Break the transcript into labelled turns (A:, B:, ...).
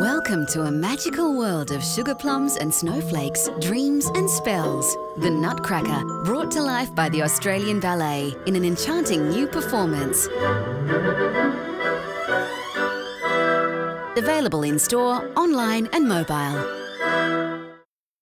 A: Welcome to a magical world of sugar plums and snowflakes, dreams and spells. The Nutcracker, brought to life by the Australian Ballet in an enchanting new performance. Available in store, online and mobile.